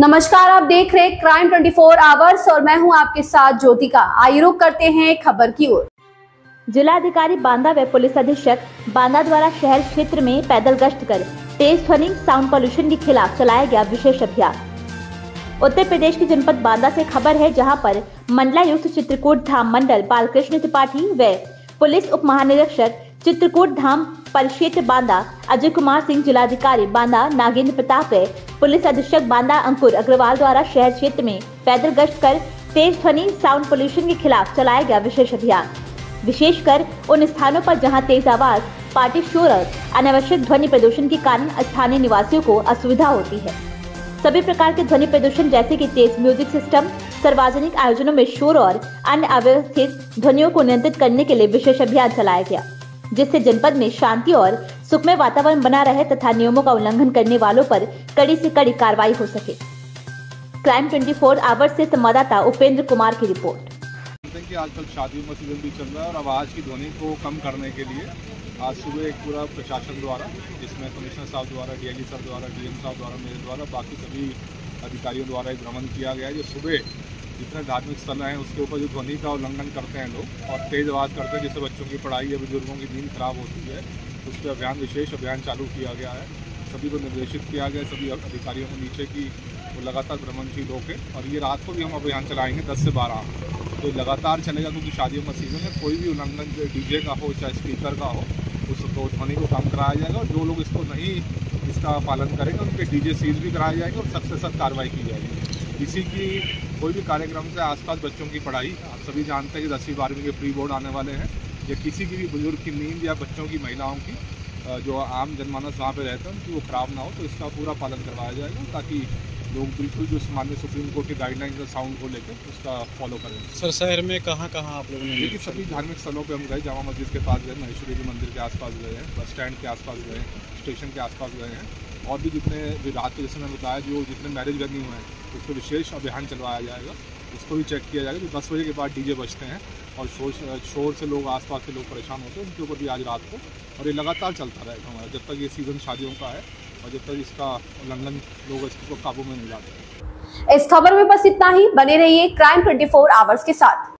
नमस्कार, आप देख रहे क्राइम 24 आवर्स और मैं हूँ आपके साथ ज्योतिका। आइए रुक करते हैं खबर की ओर। जिलाधिकारी बांदा व पुलिस अधीक्षक बांदा द्वारा शहर क्षेत्र में पैदल गश्त कर तेज ध्वनि साउंड पॉल्यूशन के खिलाफ चलाया गया विशेष अभियान। उत्तर प्रदेश के जनपद बांदा से खबर है, जहाँ पर मंडलायुक्त चित्रकूट धाम मंडल, बालकृष्ण त्रिपाठी व पुलिस उप महानिरीक्षक चित्रकूट धाम परिक्षेत्र बांदा, अजय कुमार सिंह जिलाधिकारी बांदा, नागेंद्र प्रताप पुलिस अधीक्षक बांदा अंकुर अग्रवाल द्वारा शहर क्षेत्र में पैदल गश्त कर तेज ध्वनि साउंड पोल्यूशन के खिलाफ चलाया गया विशेष अभियान। विशेषकर उन स्थानों पर जहाँ तेज आवाज़, पार्टी शोर और अनावश्यक ध्वनि प्रदूषण के कारण स्थानीय निवासियों को असुविधा होती है। सभी प्रकार के ध्वनि प्रदूषण जैसे कि तेज म्यूज़िक सिस्टम, सार्वजनिक आयोजनों में शोर और अन्य अव्यवस्थित ध्वनियों को नियंत्रित करने के लिए विशेष अभियान चलाया गया। जिससे जनपद में शांति और सुखमय वातावरण बना रहे तथा नियमों का उल्लंघन करने वालों पर कड़ी से कड़ी कार्रवाई हो सके। क्राइम 24 फोर आवर्स से संवाददाता उपेंद्र कुमार की रिपोर्ट। कि आजकल शादी में सीज़न भी चल रहा है और आवाज़ की ध्वनि को कम करने के लिए आज सुबह एक पूरा प्रशासन द्वारा, जिसमें कमिश्नर साहब द्वारा डीआईजी साहब द्वारा डीएम साहब द्वारा, मेरे द्वारा, बाकी सभी अधिकारियों द्वारा एक भ्रमण किया गया जो सुबह जितने धार्मिक स्थल हैं, उसके ऊपर जो ध्वनि का उल्लंघन करते हैं लोग और तेज़ आवाज़ करते हैं, जिससे बच्चों की पढ़ाई या बुज़ुर्गों की नींद खराब होती है, उस पर अभियान, विशेष अभियान चालू किया गया है। सभी को निर्देशित किया गया, सभी अधिकारियों को नीचे की वो लगातार भ्रमणशील होकर और ये रात को भी हम अभियान चलाएँगे दस से बारह। तो लगातार चलेगा क्योंकि शादियों में सीज़न में कोई भी उल्लंघन डीजे का हो, चाहे स्पीकर का हो, उस तो ध्वनि को कम कराया जाएगा और जो लोग इसको नहीं, इसका पालन करेंगे, उनके डीजे सीज भी कराए जाएँगे और सख्त से सख्त कार्रवाई की जाएगी। इसी की कोई भी कार्यक्रम से आसपास बच्चों की पढ़ाई आप सभी जानते हैं कि दसवीं बारहवीं के प्री बोर्ड आने वाले हैं या किसी की भी बुज़ुर्ग की नींद या बच्चों की महिलाओं की जो आम जनमानस वहाँ पर रहते हैं उनकी वो खराब ना हो तो इसका पूरा पालन करवाया जाएगा ताकि लोग बिल्कुल जो माननीय सुप्रीम कोर्ट के गाइडलाइन का साउंड को लेकर उसका फॉलो करें। सर शहर में कहाँ कहाँ आप लोगों ने देखिए सभी धार्मिक स्थलों पे हम गए जामा मस्जिद के पास गए महेश्वरी के मंदिर के आसपास गए हैं बस स्टैंड के आसपास गए हैं स्टेशन के आसपास गए हैं। और भी जितने रात के, जैसे मैंने बताया, जो जितने मैरिज वेन्यू हैं उस पर विशेष अभियान चलवाया जाएगा। उसको भी चेक किया जाएगा जो दस बजे के बाद डीजे बजते हैं और शोर शोर से लोग, आसपास के लोग परेशान होते हैं, उनके ऊपर भी आज रात को। और ये लगातार चलता रहेगा हमारा, जब तक ये सीज़न शादियों का है और जब तक इसका उल्लंघन लोग इसको काबू में नहीं लाते। इस खबर में बस इतना ही। बने रहिए क्राइम 24 आवर्स के साथ।